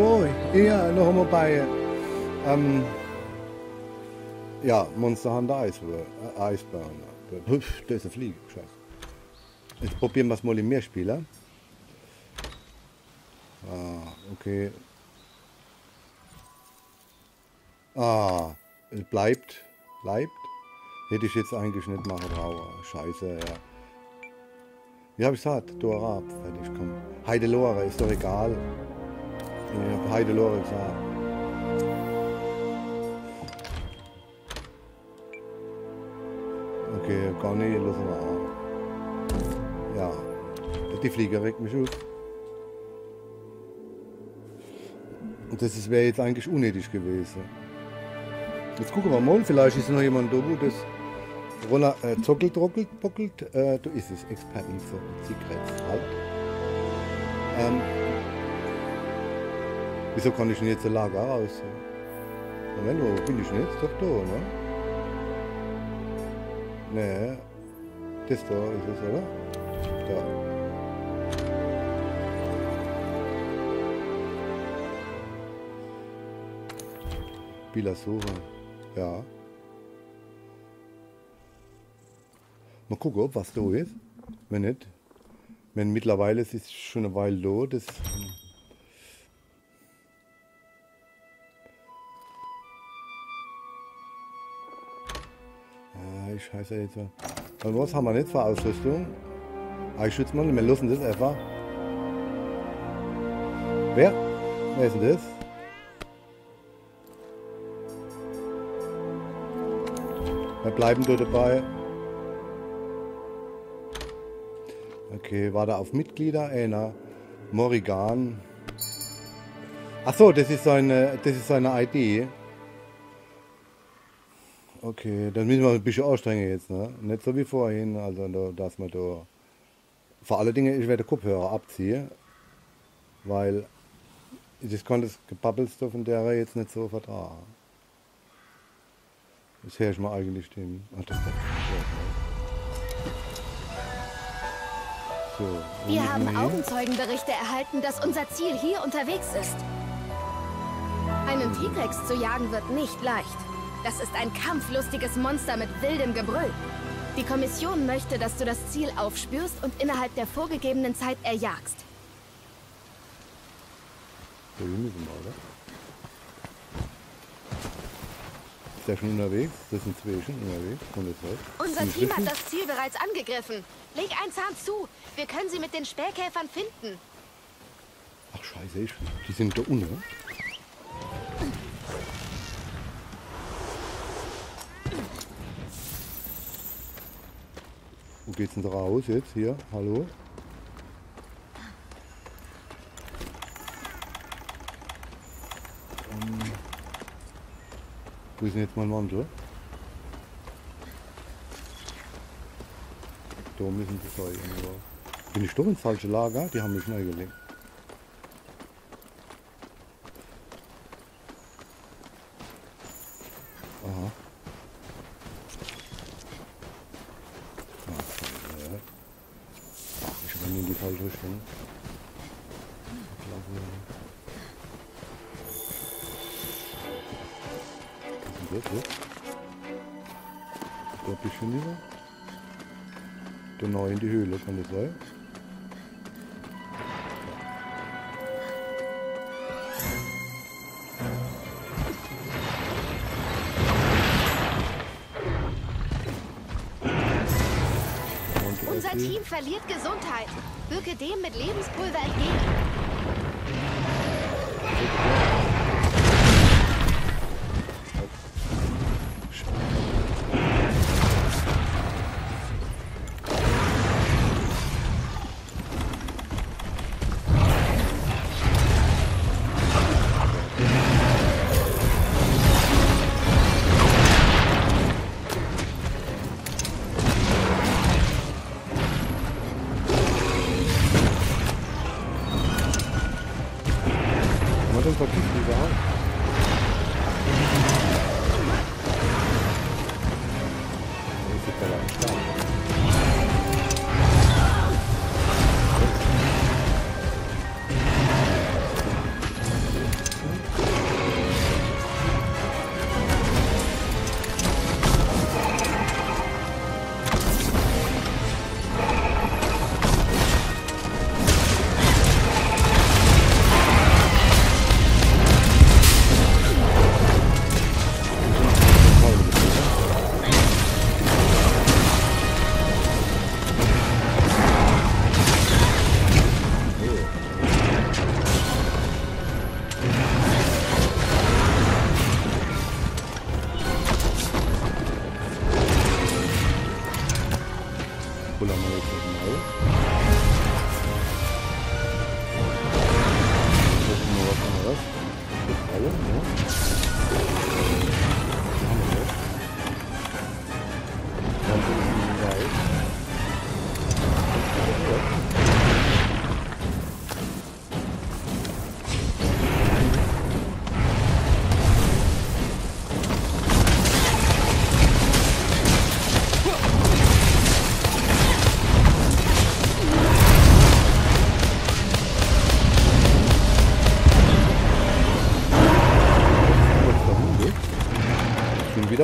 Oh, ja, noch einmal bei ähm, ja, Monster Hunter Iceberg. Hüpf, da ist eine Fliege. Scheiße. Jetzt probieren wir es mal im Mehrspieler. Ah, okay. Ah, es bleibt, bleibt. Hätte ich jetzt eigentlich nicht machen brauchen. Scheiße, ja. Wie habe ich gesagt? Dora fertig, komm. Heidelore, ist doch egal. Ich habe Heidelore gesagt. Okay, gar nicht, lassen wir an. Ja, die Flieger regt mich auf. Und das wäre jetzt eigentlich unnötig gewesen. Jetzt gucken wir mal, vielleicht ist noch jemand da, wo das Roller äh, zockelt, rockelt, bockelt. Äh, da ist es, Experten für Secrets halt. Ähm, wieso kann ich denn jetzt ein Lager raus? Moment, wo bin ich denn jetzt? Doch da, ne? Ne, das da ist es, oder? Da. Spieler suchen. Ja. Mal gucken, ob was da ist. Wenn nicht. Wenn mittlerweile es ist schon eine Weile da, das. Ah, ich scheiße jetzt. Und was haben wir nicht für Ausrüstung? Einschutzmann, wir lassen das einfach. Wer? Wer ist denn das? Wir bleiben da dabei. Okay, war da auf Mitglieder einer? Morrigan. Ach so, das ist seine, das ist seine ID. Okay, dann müssen wir ein bisschen anstrengen jetzt, ne? Nicht so wie vorhin, also da, dass man da. Vor allen Dingen, ich werde Kopfhörer abziehen, weil ich kann das Gebabbelste von der jetzt nicht so vertragen. Das höre ich mal eigentlich den. Ach, das der So, Wir haben hin? Augenzeugenberichte erhalten, dass unser Ziel hier unterwegs ist. Einen T-Rex zu jagen wird nicht leicht. Das ist ein kampflustiges Monster mit wildem Gebrüll. Die Kommission möchte, dass du das Ziel aufspürst und innerhalb der vorgegebenen Zeit erjagst. So, hier müssen wir, oder? Ist der schon unterwegs? Das sind zwei schon unterwegs. Unser Team hat Schlüssel? das Ziel bereits angegriffen. Leg einen Zahn zu. Wir können sie mit den Spähkäfern finden. Ach scheiße, ich, die sind da unten. Geht's denn raus jetzt? Hier, hallo? Ähm, wo ist denn jetzt mein Mantel? Da müssen sie sein. Bin ich doch ins falsche Lager? Die haben mich neu gelegt. Aha. Ach, scheiße. Ach, ich renne in die falsche Richtung. Klasse. Was ist denn das jetzt? Da ein bisschen lieber. Da neu in die Höhle, kann das sein? Verliert Gesundheit. Wirke dem mit Lebenspulver entgegen.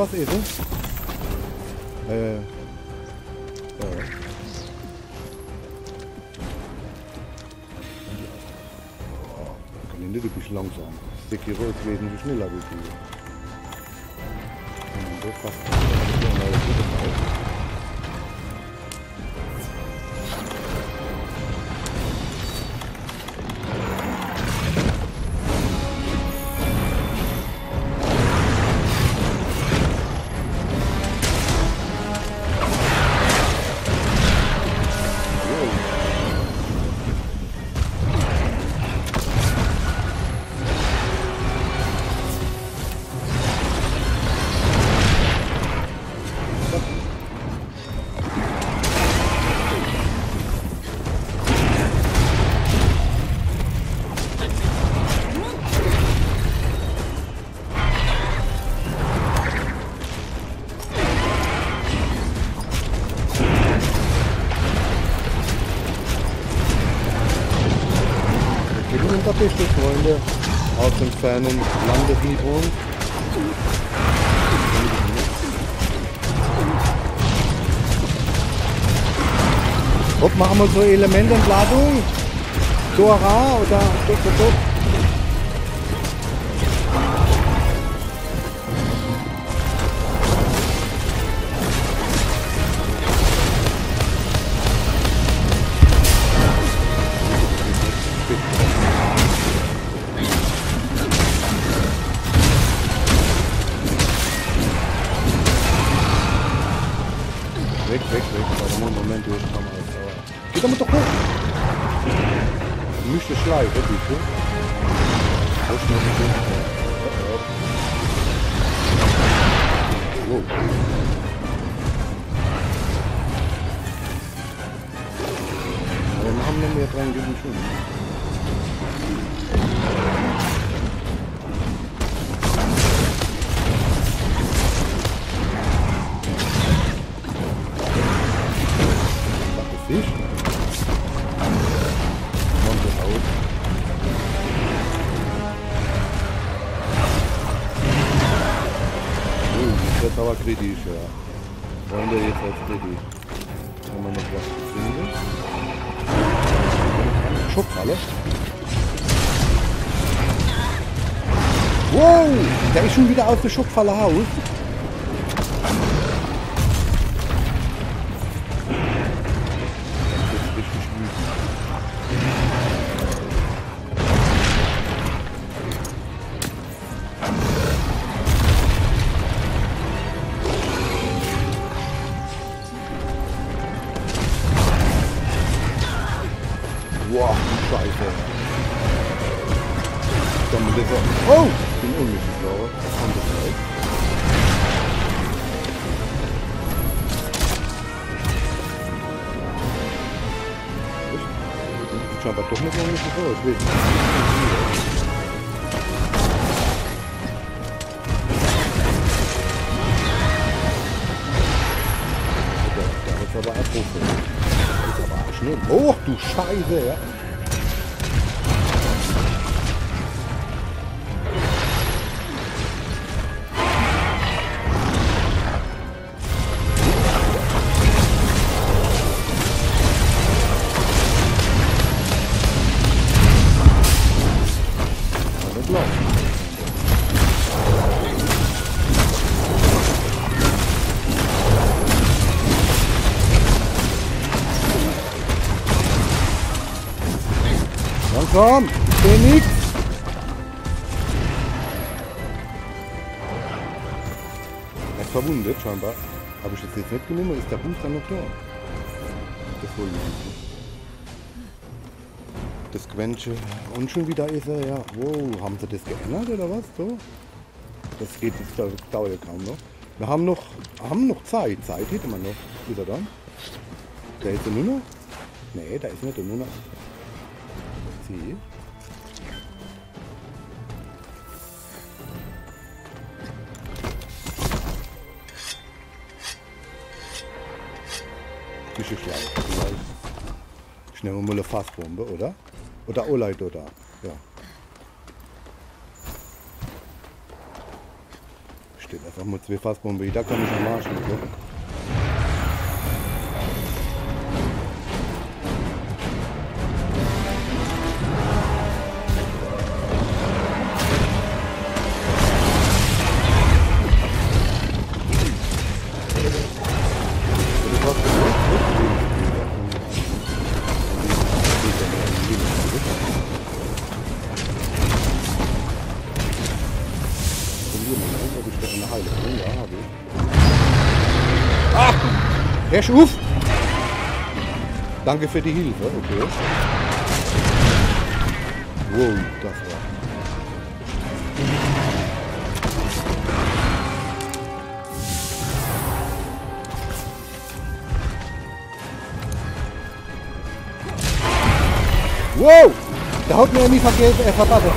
Was essen? Äh. äh. Oh, Kalender, du bist langsam. Sekiro ist wesentlich schneller wie du. Hm, Das passt. Unterbischte, Freunde aus dem fernen Landesniveau. Ob machen wir so Elemententladung? Dora oder dort, Aber wir haben Wow, der ist schon wieder aus der Schubfalle raus. Scheinbar doch. Ich weiß nicht. Der, der ist aber abrufen. Das ist aber schnell. Oh, du Scheiße, ja. Langsam, ich seh nix. Er ist verwundet scheinbar. Habe ich das jetzt nicht genommen? Ist der Booster noch da? Das wohl nicht. Das Quäntchen. Und schon wieder ist er, ja. Wow, haben sie das geändert oder was? So? Das geht, das dau- dauert kaum noch. Wir haben noch, haben noch Zeit. Zeit hätte man noch. Ist er dann? Der ist er nur noch? Nee, da ist nicht der nur noch. Vielleicht. Ich nehme mal eine Fassbombe, oder? Oder Oleit, oder? Ja. steht einfach mal zwei Fassbombe. Da kann ich am Arsch liegen. Herr Schuf! Danke für die Hilfe, okay. Wow, das war. Wow! Da haut mir irgendwie vergeht, äh, verbattet.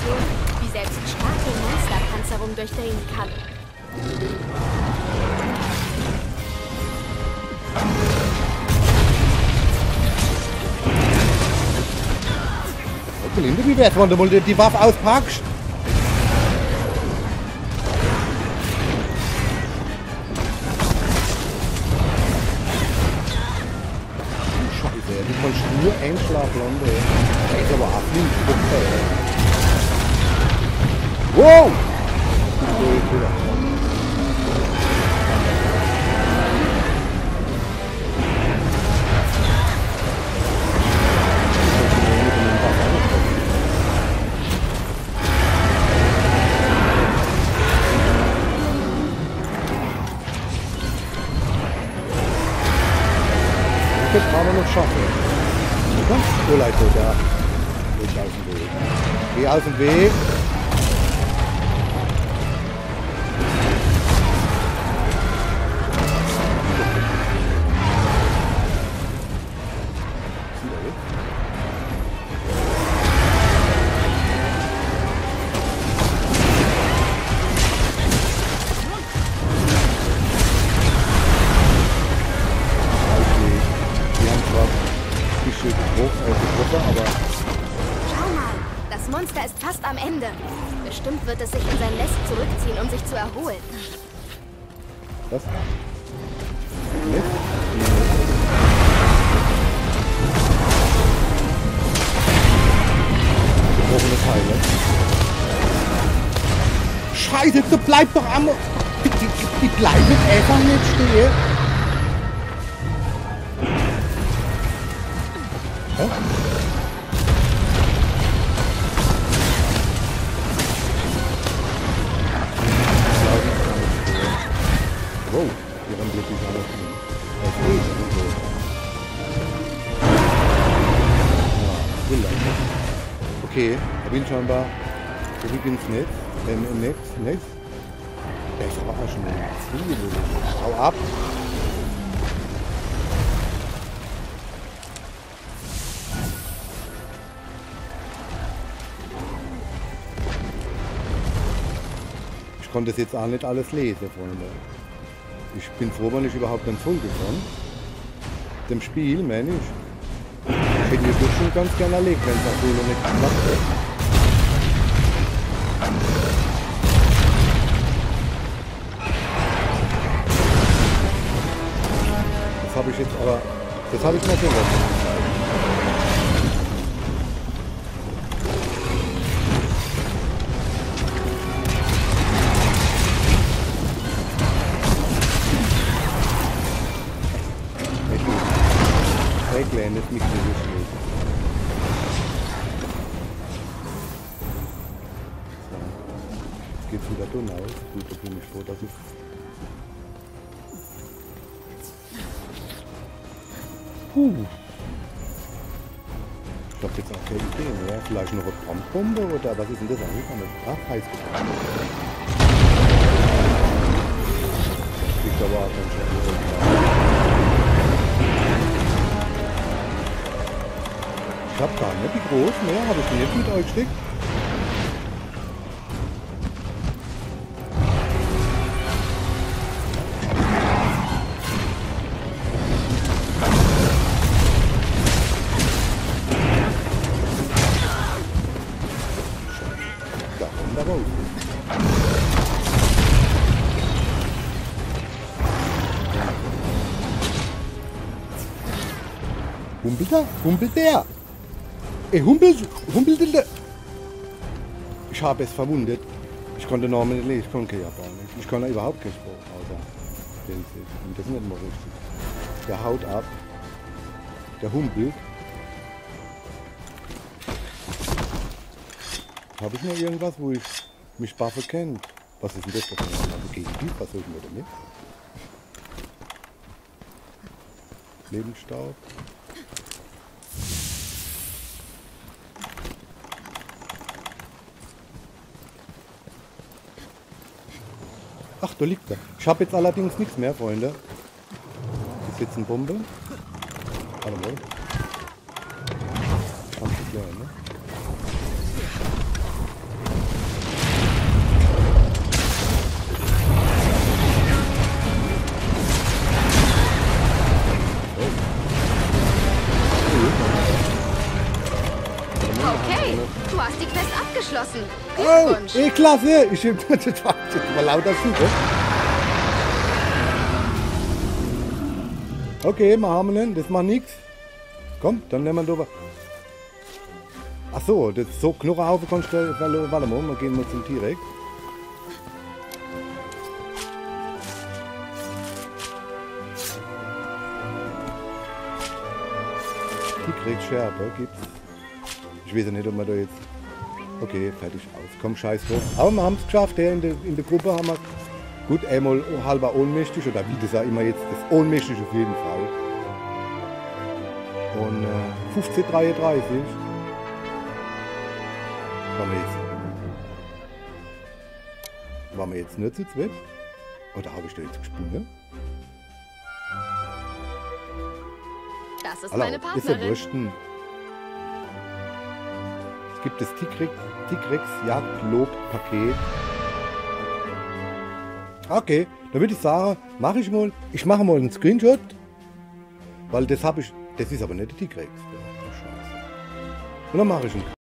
Schleudermunition, die selbst starke Monsterpanzerung durchdringen kann. Gelinde, wie wär's, wenn du die die Waffe auspackst? Scheiße, du kannst nur einschlafen, Lande. Der ist aber auch nicht ey. Wow! So. Das kann man noch schaffen. Oder? Oh, Leute, da. Geh aus dem Weg. Geh aus dem Weg. Scheiße, du bleib doch am... Die, die, die bleiben einfach nicht stehen. Hä? Wow, die haben wirklich alles so. Okay, ich bin scheinbar zurück ins Netz. Ähm, Netz, Netz. Der ist aber auch schon viel. Hau ab. Ich konnte das jetzt auch nicht alles lesen, Freunde. Ich bin froh, wenn ich überhaupt dann Folge kann. Dem Spiel, meine ich. Ich hätte mir das schon ganz gerne erlegt, wenn es auch Solo nicht geklappt hätte. Habe ich jetzt aber... Das habe ich schon was Vielleicht noch eine Brandbombe oder was ist denn das eigentlich? Ach, heiß da war dann schon Ich hab gar nicht wie groß, mehr habe ich nicht mit euch gesteckt. Humpelt er? Humpelt der? Er humpelt, humpelt der? Ich habe es verwundet. Ich konnte Norman nicht lesen, ich konnte kein Japanisch. Ich konnte überhaupt kein Spruch, außer das ist nicht mal richtig. Der haut ab. Der humpelt. Habe ich noch irgendwas, wo ich mich buffe kenne? Was ist denn das? Also gegen die? Was soll ich mir damit? Lebensstaub. Ach, da liegt er. Ich habe jetzt allerdings nichts mehr, Freunde. Ist jetzt eine Bombe. Warte mal. Oh, Glückwunsch. eh, klasse! Ich war das war lauter Suche. Okay, wir nicht. Das macht nichts. Komm, dann nehmen wir drüber. Ach so, das so Knurrenhaufen kannst du. Warte mal, wir gehen mal zum T-Rex. T-Rex Scherbe gibt's. Ich weiß ja nicht, ob wir da jetzt. Okay, fertig aus. Komm, scheiß drauf. Aber wir haben es geschafft, ja, in, der, in der Gruppe haben wir. Gut, einmal halber ohnmächtig, oder wie das auch immer jetzt, das ohnmächtig auf jeden Fall. Und äh, 1533 waren wir jetzt. Waren wir jetzt nicht zu zweit? Oder habe ich da jetzt gesprungen? Das ist Hallo, meine ist ja Partnerin. Es gibt das Tigrex, Tigrex Jagdlob-Paket. Okay, dann würde ich sagen, mache ich mal, ich mache mal einen Screenshot, weil das habe ich, das ist aber nicht der Tigrex. Und dann mache ich einen